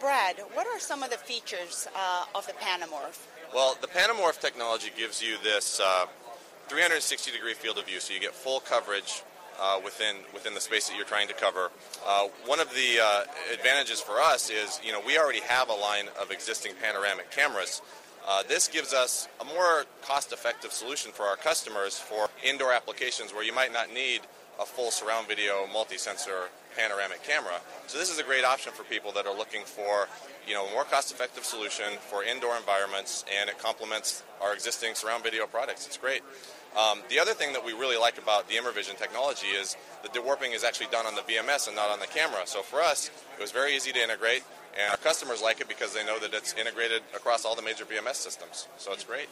Brad, what are some of the features uh, of the Panomorph? Well, the Panomorph technology gives you this uh, 360 degree field of view, so you get full coverage uh, within within the space that you're trying to cover. Uh, one of the uh, advantages for us is, you know, we already have a line of existing panoramic cameras. Uh, this gives us a more cost-effective solution for our customers for indoor applications where you might not need a full surround video multi-sensor panoramic camera. So this is a great option for people that are looking for, you know, a more cost-effective solution for indoor environments, and it complements our existing surround video products. It's great. Um, the other thing that we really like about the Immervision technology is the dewarping is actually done on the VMS and not on the camera. So for us, it was very easy to integrate, and our customers like it because they know that it's integrated across all the major VMS systems. So it's great.